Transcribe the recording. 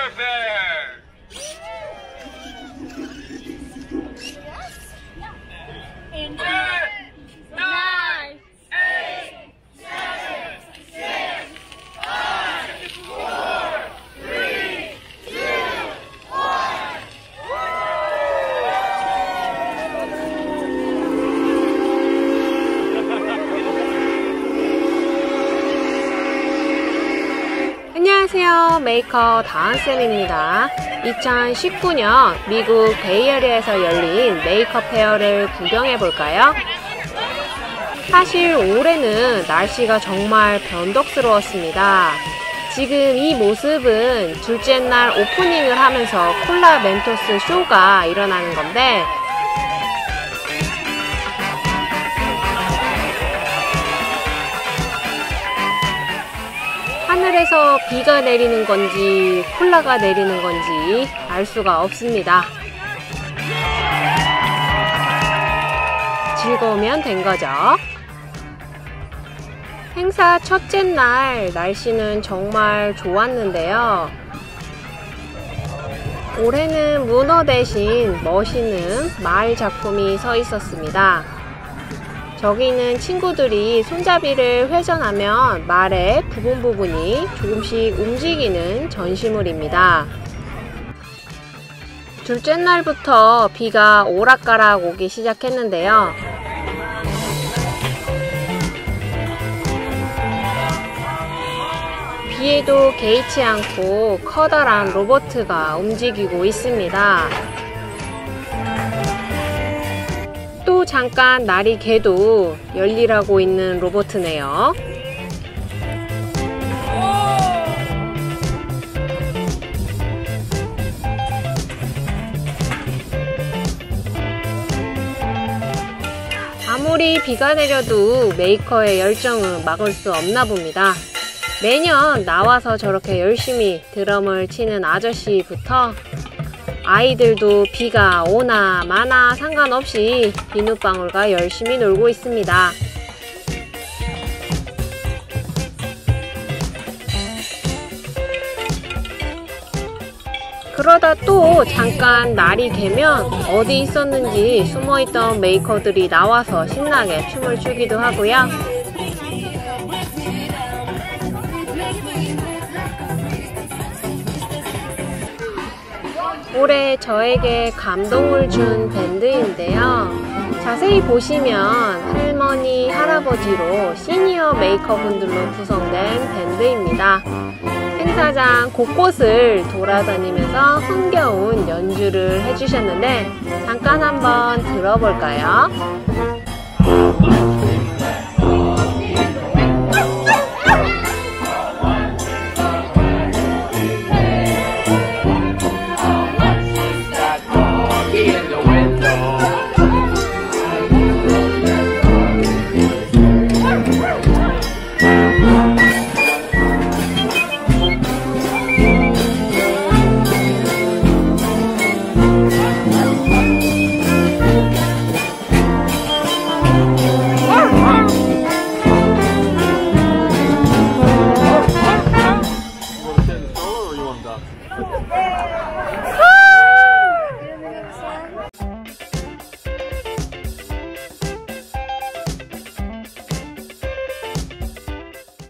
Perfect. 안녕하세요. 메이커 다은쌤입니다. 2019년 미국 베이에어리어에서 열린 메이커 페어를 구경해 볼까요? 사실 올해는 날씨가 정말 변덕스러웠습니다. 지금 이 모습은 둘째 날 오프닝을 하면서 콜라 멘토스 쇼가 일어나는 건데 하늘에서 비가 내리는 건지 콜라가 내리는 건지 알 수가 없습니다. 즐거우면 된 거죠. 행사 첫째 날 날씨는 정말 좋았는데요. 올해는 문어 대신 멋있는 말 작품이 서 있었습니다. 저기는 친구들이 손잡이를 회전하면 말의 부분 부분이 조금씩 움직이는 전시물입니다. 둘째 날부터 비가 오락가락 오기 시작했는데요. 비에도 개의치 않고 커다란 로버트가 움직이고 있습니다. 잠깐 날이 개도 열일하고 있는 로버트네요. 아무리 비가 내려도 메이커의 열정은 막을 수 없나 봅니다. 매년 나와서 저렇게 열심히 드럼을 치는 아저씨부터 아이들도 비가 오나 마나 상관없이 비눗방울과 열심히 놀고 있습니다. 그러다 또 잠깐 날이 개면 어디 있었는지 숨어있던 메이커들이 나와서 신나게 춤을 추기도 하고요. 올해 저에게 감동을 준 밴드인데요. 자세히 보시면 할머니, 할아버지로 시니어 메이커 분들로 구성된 밴드입니다. 행사장 곳곳을 돌아다니면서 흥겨운 연주를 해주셨는데 잠깐 한번 들어볼까요? Oh.